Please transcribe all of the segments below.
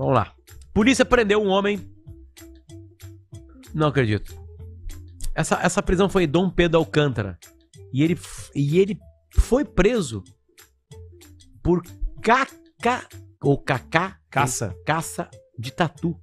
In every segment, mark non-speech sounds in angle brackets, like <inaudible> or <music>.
Vamos lá. Polícia prendeu um homem. Não acredito. Essa, essa prisão foi em Dom Pedro Alcântara. E ele, e ele foi preso por caca ou cacá Caça. caça de tatu.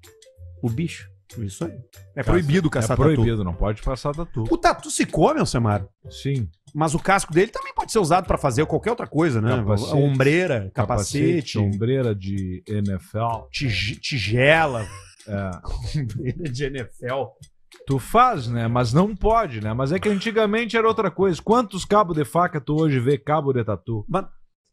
O bicho. Isso aí. É proibido É caçar tatu. proibido, não pode passar tatu. O tatu se come, Alcemar. Sim. Mas o casco dele também pode ser usado pra fazer qualquer outra coisa, né? Capacete. Ombreira, capacete, Ombreira de NFL. tige- tigela. É. <laughs> Ombreira de NFL. Tu faz, né? Mas não pode, né? Mas é que antigamente era outra coisa. Quantos cabos de faca tu hoje vê cabo de tatu? Mas-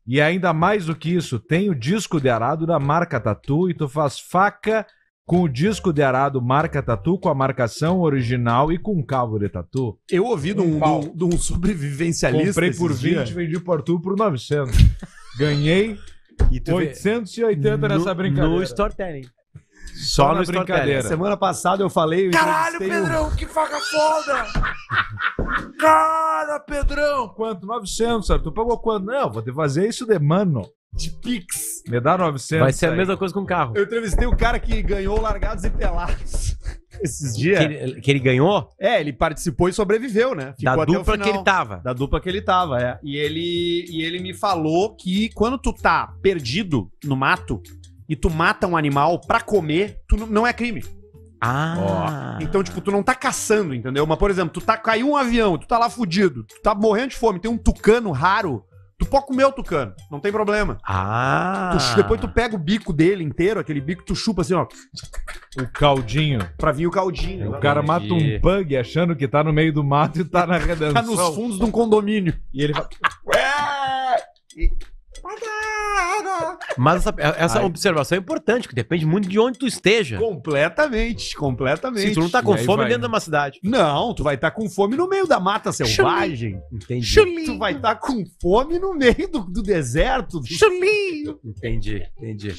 E ainda mais do que isso, tem o disco de arado da marca Tatu e tu faz faca com o disco de arado marca Tatu, com a marcação original e com cabo de tatu. Eu ouvi de um, Um de um- de um sobrevivencialista. Comprei por 20 dias. e vendi pro Arthur por 900. <laughs> Ganhei E tu vê- 880 nessa brincadeira. No storytelling. Só Só na no brincadeira. Semana passada eu falei. Eu Caralho, entrevistei um- Pedrão, que faca foda! <laughs> Cara, Pedrão! Quanto? 900, Arthur. Pagou quanto? Não, vou te fazer isso de mano. De Pix. Me dá 900. Vai ser a aí. mesma coisa com o carro. Eu entrevistei o cara que ganhou Largados e Pelados esses dias. Que ele, que ele ganhou É, ele participou e sobreviveu, né? da até o dupla final. que ele tava. Da dupla que ele tava, é. E ele, e ele me falou que quando tu tá perdido no mato e tu mata um animal pra comer, tu não- não é crime. Ah. Então, tipo, tu não tá caçando, entendeu? Mas, por exemplo, tu tá, caiu um avião, tu tá lá fudido, tu tá morrendo de fome, tem um tucano raro, tu pode comer o tucano, não tem problema. Ah. Tu- depois tu pega o bico dele inteiro, aquele bico tu chupa assim, ó, O caldinho. pra vir o caldinho. O cara mata um pug achando que tá no meio do mato e tá na redenção. <laughs> tá nos fundos de um condomínio. E ele fala, Mas essa, essa Ai. observação é importante, que depende muito de onde tu esteja. Completamente, completamente. Se tu não tá com fome vai. dentro de uma cidade. Não, tu vai estar com fome no meio da mata selvagem. Entendi. Tu vai estar com fome no meio do, do deserto. Entendi, entendi.